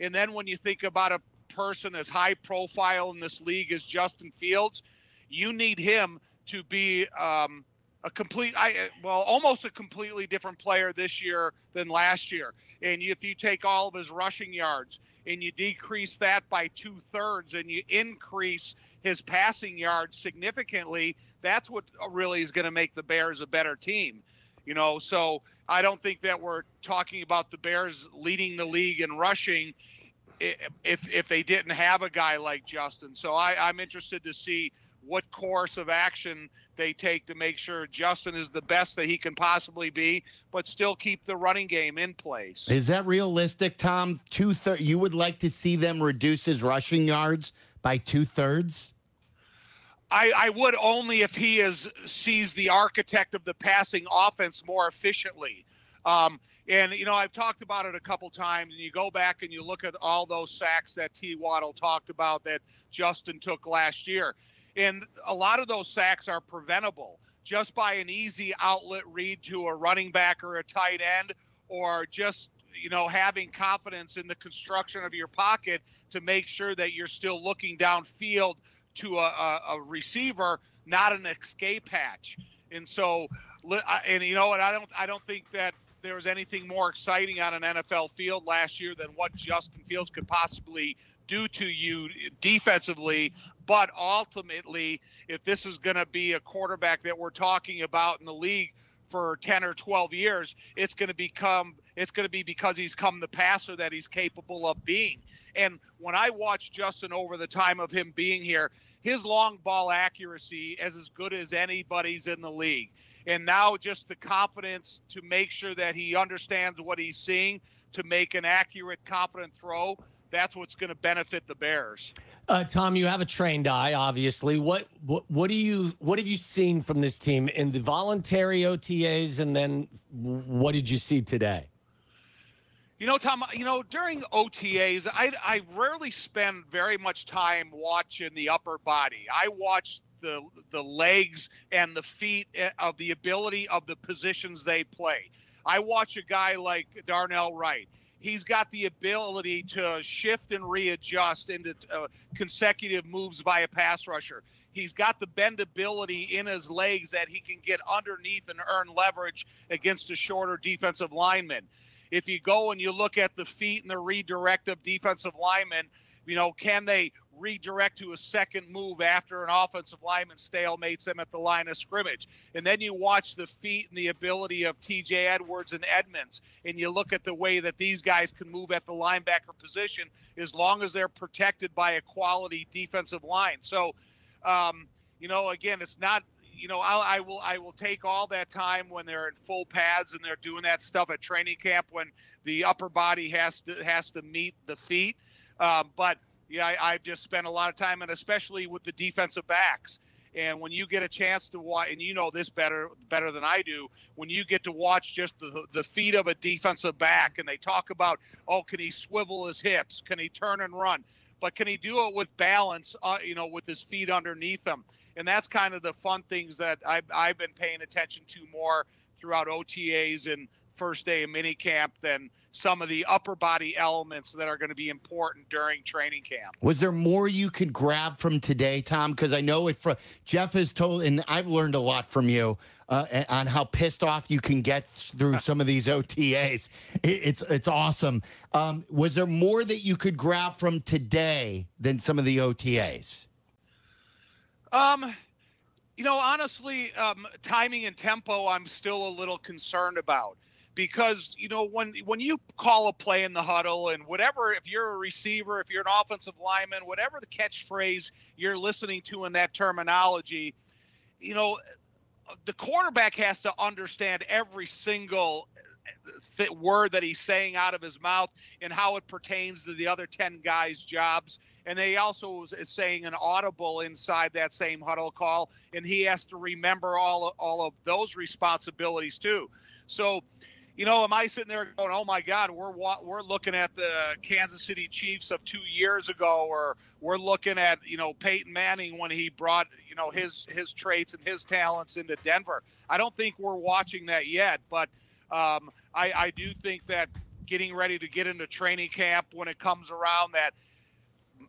And then when you think about a person as high profile in this league as Justin Fields, you need him to be um, a complete, I well, almost a completely different player this year than last year. And if you take all of his rushing yards and you decrease that by two thirds and you increase his passing yards significantly, that's what really is going to make the Bears a better team. You know, so I don't think that we're talking about the Bears leading the league in rushing if if they didn't have a guy like Justin. So I, I'm interested to see what course of action they take to make sure Justin is the best that he can possibly be, but still keep the running game in place. Is that realistic, Tom? Two thirds. You would like to see them reduce his rushing yards by two thirds? I, I would only if he is sees the architect of the passing offense more efficiently. Um, and you know, I've talked about it a couple times, and you go back and you look at all those sacks that T. Waddle talked about that Justin took last year, and a lot of those sacks are preventable just by an easy outlet read to a running back or a tight end, or just you know having confidence in the construction of your pocket to make sure that you're still looking downfield to a, a, receiver, not an escape hatch. And so, and you know, and I don't, I don't think that there was anything more exciting on an NFL field last year than what Justin Fields could possibly do to you defensively. But ultimately, if this is going to be a quarterback that we're talking about in the league for 10 or 12 years, it's going to become it's going to be because he's come the passer that he's capable of being. And when I watch Justin over the time of him being here, his long ball accuracy is as good as anybody's in the league. And now just the confidence to make sure that he understands what he's seeing to make an accurate, competent throw. That's what's going to benefit the Bears. Uh, Tom, you have a trained eye, obviously. What, what what do you what have you seen from this team in the voluntary OTAs, and then what did you see today? You know, Tom, you know, during OTAs, I, I rarely spend very much time watching the upper body. I watch the the legs and the feet eh, of the ability of the positions they play. I watch a guy like Darnell Wright. He's got the ability to shift and readjust into uh, consecutive moves by a pass rusher. He's got the bendability in his legs that he can get underneath and earn leverage against a shorter defensive lineman. If you go and you look at the feet and the redirect of defensive linemen, you know, can they redirect to a second move after an offensive lineman stalemates them at the line of scrimmage. And then you watch the feet and the ability of TJ Edwards and Edmunds, and you look at the way that these guys can move at the linebacker position as long as they're protected by a quality defensive line. So, um, you know, again, it's not. You know, I'll, I will. I will take all that time when they're in full pads and they're doing that stuff at training camp when the upper body has to has to meet the feet. Um, but yeah, I, I've just spent a lot of time, and especially with the defensive backs. And when you get a chance to watch, and you know this better better than I do, when you get to watch just the the feet of a defensive back, and they talk about, oh, can he swivel his hips? Can he turn and run? But can he do it with balance? Uh, you know, with his feet underneath him. And that's kind of the fun things that I've, I've been paying attention to more throughout OTAs and first day of minicamp than some of the upper body elements that are going to be important during training camp. Was there more you could grab from today, Tom? Because I know it. For, Jeff has told, and I've learned a lot from you uh, on how pissed off you can get through some of these OTAs. It, it's it's awesome. Um, was there more that you could grab from today than some of the OTAs? Um, you know, honestly, um, timing and tempo, I'm still a little concerned about because you know when when you call a play in the huddle and whatever if you're a receiver if you're an offensive lineman whatever the catchphrase you're listening to in that terminology you know the quarterback has to understand every single eh, word that he's saying out of his mouth and how it pertains to the other 10 guys jobs. And they also is saying an audible inside that same huddle call and he has to remember all all of those responsibilities too. So you know, am I sitting there going, "Oh my God, we're we're looking at the Kansas City Chiefs of two years ago, or we're looking at you know Peyton Manning when he brought you know his his traits and his talents into Denver." I don't think we're watching that yet, but um, I, I do think that getting ready to get into training camp when it comes around that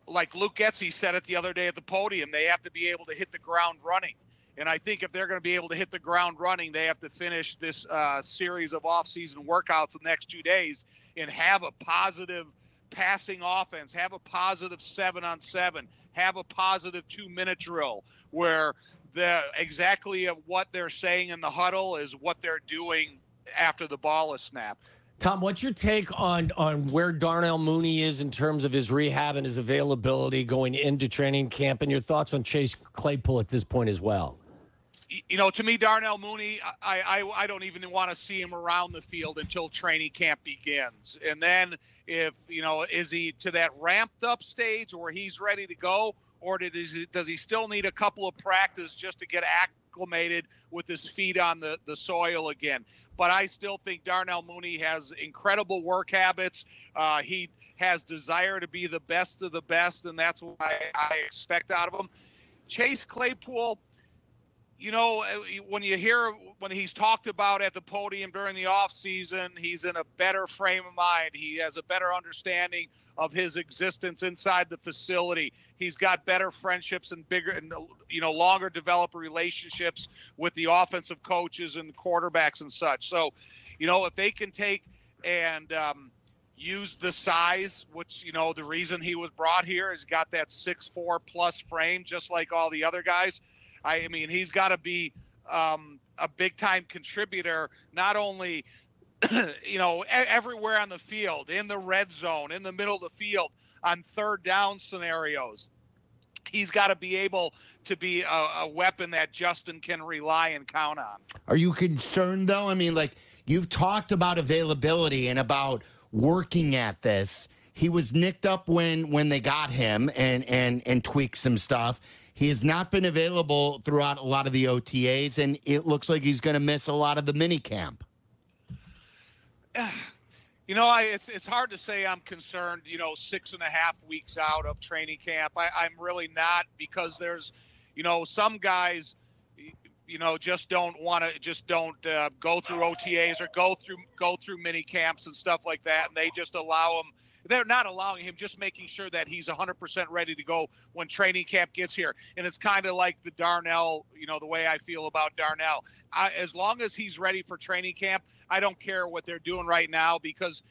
like Luke Getsy said it the other day at the podium, they have to be able to hit the ground running. And I think if they're going to be able to hit the ground running, they have to finish this uh, series of off-season workouts the next two days and have a positive passing offense, have a positive seven on seven, have a positive two-minute drill where the exactly what they're saying in the huddle is what they're doing after the ball is snapped. Tom, what's your take on on where Darnell Mooney is in terms of his rehab and his availability going into training camp, and your thoughts on Chase Claypool at this point as well? You know, to me, Darnell Mooney, I I, I don't even want to see him around the field until training camp begins, and then if you know, is he to that ramped up stage where he's ready to go, or did does he still need a couple of practice just to get acclimated with his feet on the, the soil again? But I still think Darnell Mooney has incredible work habits. Uh, he has desire to be the best of the best, and that's what I, I expect out of him. Chase Claypool, you know, uh, when you hear when he's talked about at the podium during the offseason, he's in a better frame of mind. He has a better understanding of his existence inside the facility. He's got better friendships and bigger and you know longer developed relationships with the offensive coaches and quarterbacks and such. So, you know, if they can take and um, use the size, which you know the reason he was brought here is got that six four plus frame, just like all the other guys. I mean, he's got to be um, a big time contributor, not only you know everywhere on the field, in the red zone, in the middle of the field, on third down scenarios. He's got to be able to be a, a weapon that Justin can rely and count on. Are you concerned though? I mean, like you've talked about availability and about working at this. He was nicked up when when they got him and and and tweaked some stuff. He has not been available throughout a lot of the OTAs, and it looks like he's going to miss a lot of the mini camp. You know, I, it's it's hard to say I'm concerned. You know, six and a half weeks out of training camp, I, I'm really not because there's, you know, some guys, you know, just don't want to just don't uh, go through OTAs or go through go through mini camps and stuff like that, and they just allow them they're not allowing him, just making sure that he's 100% ready to go when training camp gets here. And it's kind of like the Darnell, you know, the way I feel about Darnell. I, as long as he's ready for training camp, I don't care what they're doing right now because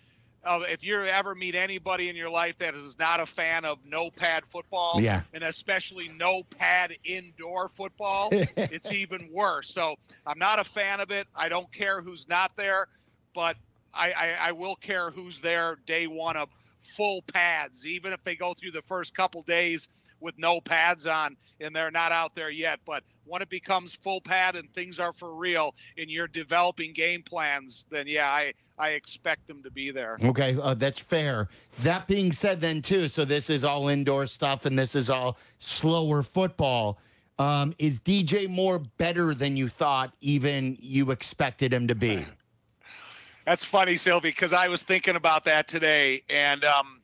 uh, if you ever meet anybody in your life that is not a fan of no pad football, yeah. and especially no pad indoor football, it's even worse. So I'm not a fan of it. I don't care who's not there, but I, I, I will care who's there day one of full pads, even if they go through the first couple days with no pads on and they're not out there yet. But when it becomes full pad and things are for real and you're developing game plans, then yeah, I, I expect them to be there. Okay, uh, that's fair. That being said, then, too, so this is all indoor stuff and this is all slower football. Um, is DJ Moore better than you thought, even you expected him to be? That's funny, Silvy, because I was thinking about that today, and um,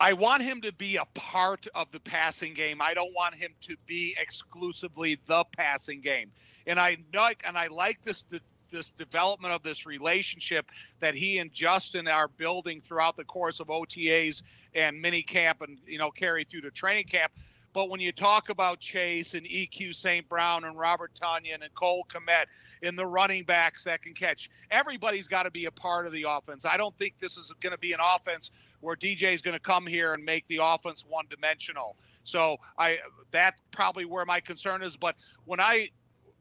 I want him to be a part of the passing game. I don't want him to be exclusively the passing game. And I like, and I like this this development of this relationship that he and Justin are building throughout the course of OTAs and mini camp, and you know carry through to training camp. But when you talk about Chase and EQ St. Brown and Robert Tonyan and Cole Kmet and the running backs that can catch, everybody's got to be a part of the offense. I don't think this is going to be an offense where DJ is going to come here and make the offense one dimensional. So I that's probably where my concern is. But when I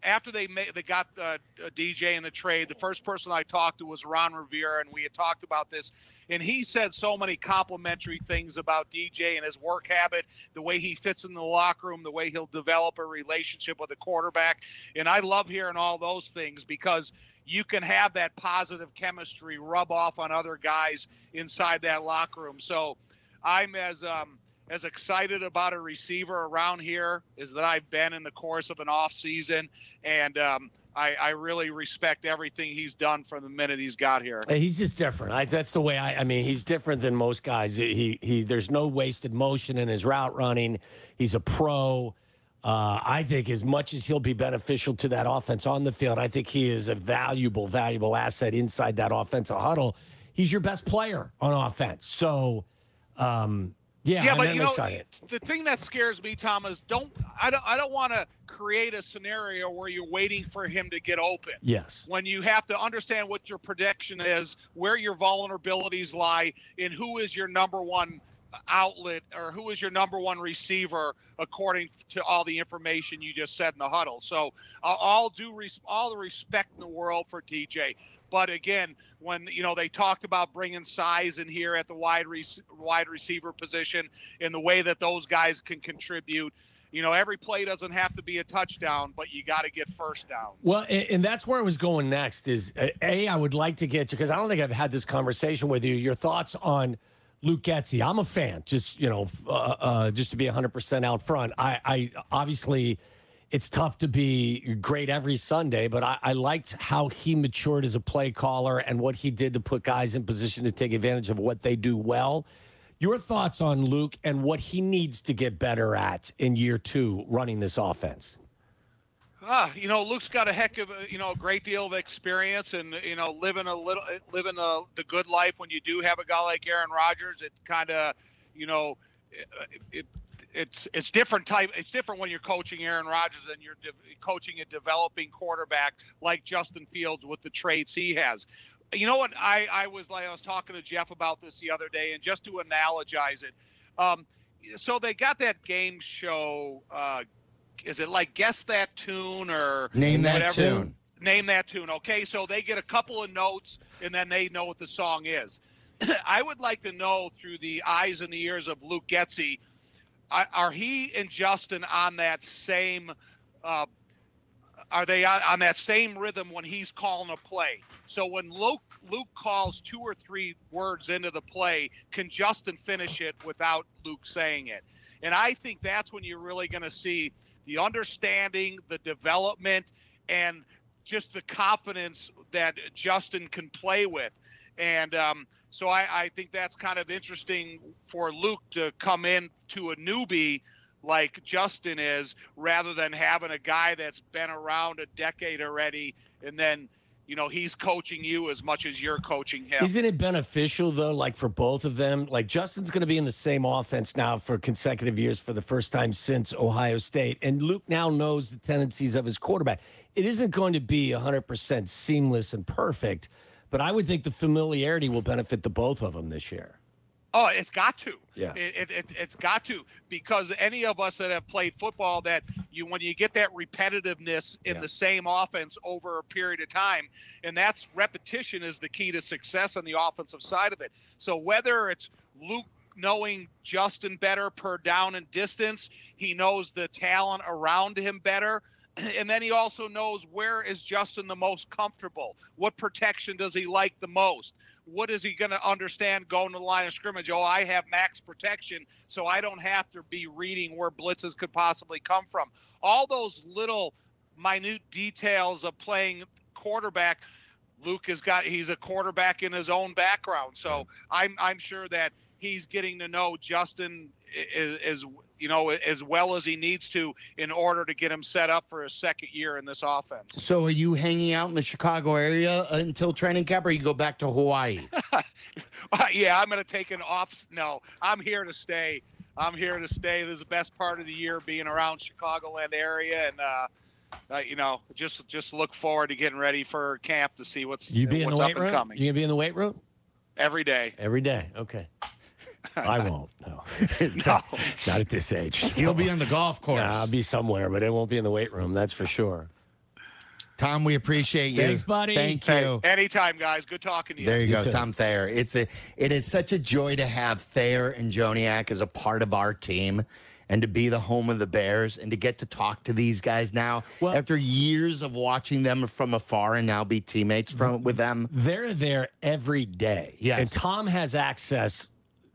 after they made, they got uh, DJ in the trade, the first person I talked to was Ron Rivera, and we had talked about this, and he said so many complimentary things about DJ and his work habit, the way he fits in the locker room, the way he'll develop a relationship with a quarterback, and I love hearing all those things because you can have that positive chemistry rub off on other guys inside that locker room. So I'm as um, as excited about a receiver around here as that I've been in the course of an off season, and um, I, I, really respect everything he's done from the minute he's got here. He's just different. I, that's the way I. I mean, he's different than most guys. He he. There's no wasted motion in his route running. He's a pro. Uh, I think as much as he'll be beneficial to that offense on the field, I think he is a valuable, valuable asset inside that offensive huddle he's your best player on offense. So, um, yeah, Yeah, but you know, the thing that scares me, Thomas, don't I don't I don't want to create a scenario where you're waiting for him to get open. Yes. When you have to understand what your prediction is, where your vulnerabilities lie, and who is your number one outlet or who is your number one receiver according to all the information you just said in the huddle. So, uh, all do res- all the respect in the world for DJ. But again, when you know they talked about bringing size in here at the wide rec- wide receiver position in the way that those guys can contribute, you know every play doesn't have to be a touchdown, but you got to get first down. Well, and, and that's where I was going next. Is uh, a I would like to get you because I don't think I've had this conversation with you. Your thoughts on Luke Getsy? I'm a fan. Just you know, uh, uh, just to be 100 percent out front. I, I obviously. It's tough to be great every Sunday, but I, I liked how he matured as a play caller and what he did to put guys in position to take advantage of what they do well. Your thoughts on Luke and what he needs to get better at in year two running this offense? Ah, you know, Luke's got a heck of a, you know, a great deal of experience and, you know, living a little, living a, the good life when you do have a guy like Aaron Rodgers. It kind of, you know, it, it, it's, it's different type. It's different when you're coaching Aaron Rodgers and you're de- coaching a developing quarterback like Justin Fields with the traits he has. You know what? I, I was like, I was talking to Jeff about this the other day and just to analogize it. Um, so they got that game show, uh, is it like guess that tune or Name that whatever? tune. Name that tune. Okay, so they get a couple of notes and then they know what the song is. I would like to know through the eyes and the ears of Luke Getsy, are- he and Justin on that same? Uh, are they on that same rhythm when he's calling a play? So when Luke Luke calls two or three words into the play, can Justin finish it without Luke saying it? And I think that's when you're really going to see the understanding, the development, and just the confidence that Justin can play with. And um, so I, I think that's kind of interesting for Luke to come in to a newbie like Justin is, rather than having a guy that's been around a decade already, and then you know he's coaching you as much as you're coaching him. Isn't it beneficial though, like for both of them? Like Justin's going to be in the same offense now for consecutive years for the first time since Ohio State, and Luke now knows the tendencies of his quarterback. It isn't going to be 100% seamless and perfect, but I would think the familiarity will benefit the both of them this year. Oh, it's got to. Yeah. It, it, it, it's got to because any of us that have played football, that you when you get that repetitiveness in Yeah. the same offense over a period of time, and that's repetition is the key to success on the offensive side of it. So whether it's Luke knowing Justin better per down and distance, he knows the talent around him better. And then he also knows where is Justin the most comfortable? What protection does he like the most? what is he going to understand going to the line of scrimmage? Oh, I have max protection, so I don't have to be reading where blitzes could possibly come from. All those little minute details of playing quarterback. Luke has got he's a quarterback in his own background, so I'm I'm sure that he's getting to know Justin is, is you know as well as he needs to in order to get him set up for a second year in this offense. So are you hanging out in the Chicago area until training camp, or you go back to Hawaii? yeah, I'm going to take an off. No, I'm here to stay. I'm here to stay. This is the best part of the year being around Chicagoland area, and uh, uh, you know, just just look forward to getting ready for camp to see what's You be in what's the up weight and room? coming You gonna be in the weight room every day. every day? Okay. I won't. No, No. not at this age. He'll be on the golf course. Yeah, I'll be somewhere, but it won't be in the weight room. That's for sure. Tom, we appreciate you. Thanks, buddy. Thank Hey, you. anytime, guys. Good talking to you. There you, You go, too. Tom Thayer. It's a it is such a joy to have Thayer and Joniak as a part of our team and to be the home of the Bears and to get to talk to these guys now Well- after years of watching them from afar and now be teammates from with them. They're there every day. Yes. And Tom has access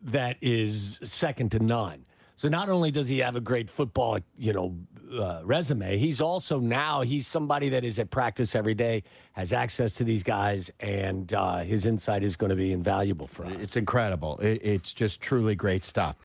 that is second to none. So not only does he have a great football, you know, uh, resume, he's also now he's somebody that is at practice every day, has access to these guys, and uh, his insight is going to be invaluable for us. It's incredible. It, it's just truly great stuff.